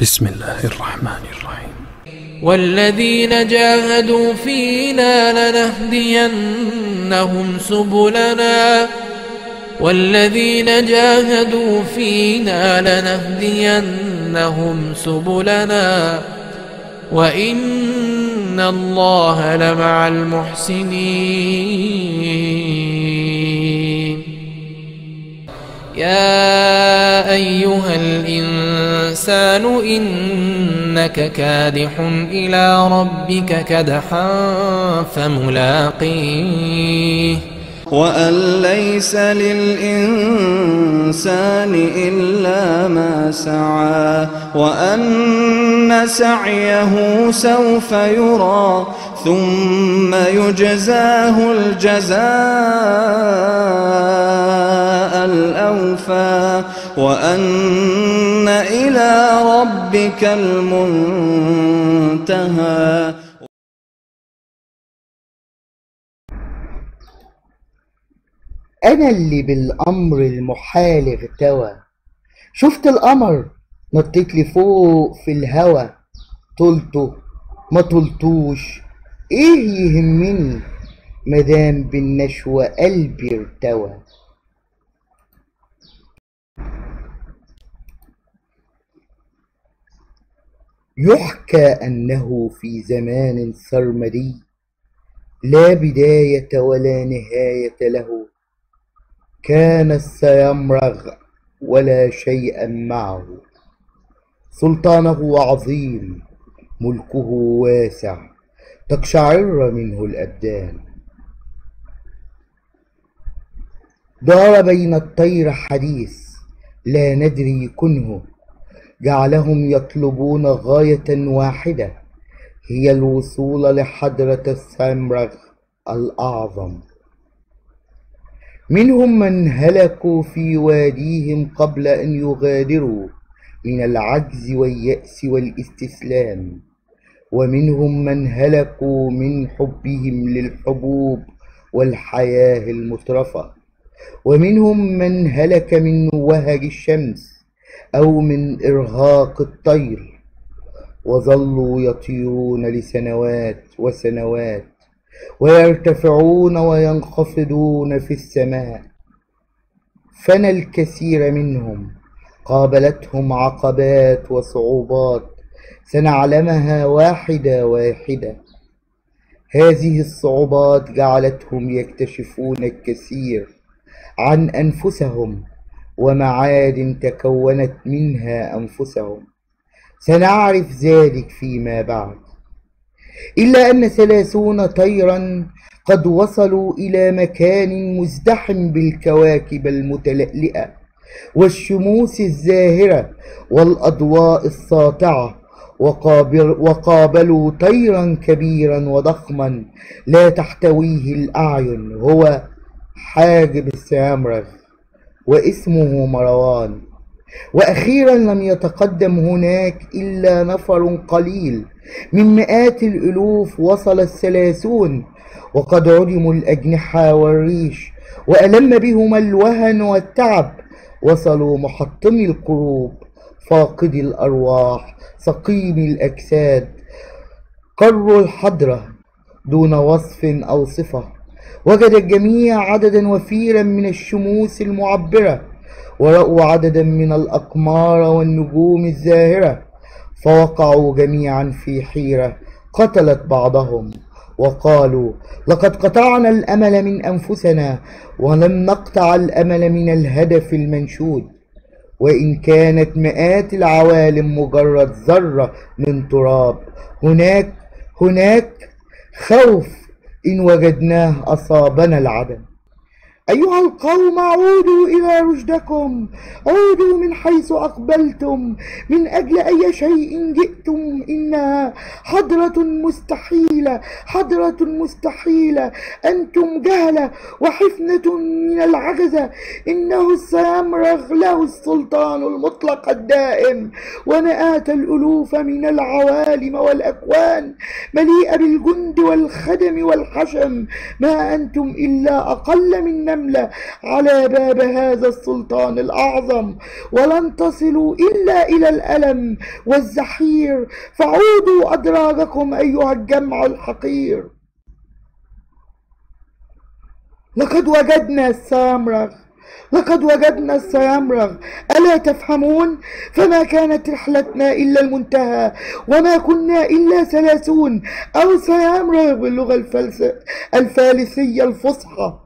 بسم الله الرحمن الرحيم. والذين جاهدوا فينا لنهدينهم سبلنا. والذين جاهدوا فينا لنهدينهم سبلنا. وإن الله لمع المحسنين. يا أيها الإنسان إنك كادح إلى ربك كدحا فملاقيه. وأن ليس للإنسان إلا ما سعى وأن سعيه سوف يرى ثم يجزاه الجزاء. الأوفى وأن إلى ربك المنتهى. أنا اللي بالأمر المحال اغتوى شفت القمر نطيت لي فوق في الهوا طلته ما طلتوش إيه يهمني؟ مدام بالنشوة قلبي ارتوى. يحكى أنه في زمان سرمدي لا بداية ولا نهاية له. كان السيمرغ ولا شيئا معه. سلطانه عظيم ملكه واسع تقشعر منه الأبدان. دار بين الطير حديث لا ندري كنه جعلهم يطلبون غاية واحدة هي الوصول لحضرة السامرغ الأعظم. منهم من هلكوا في واديهم قبل أن يغادروا من العجز واليأس والاستسلام. ومنهم من هلكوا من حبهم للحبوب والحياة المترفة. ومنهم من هلك من وهج الشمس أو من إرهاق الطير وظلوا يطيرون لسنوات وسنوات ويرتفعون وينخفضون في السماء. فنى الكثير منهم قابلتهم عقبات وصعوبات سنعلمها واحدة واحدة. هذه الصعوبات جعلتهم يكتشفون الكثير عن أنفسهم. ومعادن تكونت منها أنفسهم. سنعرف ذلك فيما بعد. إلا أن ثلاثون طيرا قد وصلوا إلى مكان مزدحم بالكواكب المتلألئة والشموس الزاهرة والأضواء الساطعة. وقابلوا طيرا كبيرا وضخما لا تحتويه الأعين. هو حاجب السامرغ. واسمه مروان. وأخيرا لم يتقدم هناك إلا نفر قليل. من مئات الألوف وصل الثلاثون وقد عدموا الأجنحة والريش وألم بهم الوهن والتعب. وصلوا محطمي القلوب فاقدي الأرواح سقيمي الأجساد قروا الحضرة دون وصف أو صفة. وجد الجميع عددا وفيرا من الشموس المعبرة ورأوا عددا من الأقمار والنجوم الزاهرة فوقعوا جميعا في حيرة قتلت بعضهم وقالوا لقد قطعنا الأمل من أنفسنا ولم نقطع الأمل من الهدف المنشود وإن كانت مئات العوالم مجرد ذرة من تراب هناك هناك خوف إن وجدناه أصابنا العدم أيها القوم عودوا إلى رشدكم. عودوا من حيث أقبلتم. من أجل أي شيء جئتم. إنها حضرة مستحيلة حضرة مستحيلة. أنتم جهلة وحفنة من العجزة. إنه سيمرغ له السلطان المطلق الدائم. ونآت الألوف من العوالم والأكوان مليئة بالجند والخدم والحشم. ما أنتم إلا أقل منا النملة على باب هذا السلطان الأعظم. ولن تصلوا إلا إلى الألم والزحير. فعودوا أدراجكم أيها الجمع الحقير. لقد وجدنا السامرغ. لقد وجدنا السيامرغ ألا تفهمون؟ فما كانت رحلتنا إلا المنتهى. وما كنا إلا ثلاثون. أو سيامرغ باللغة الفلس... الفارسية الفصحى.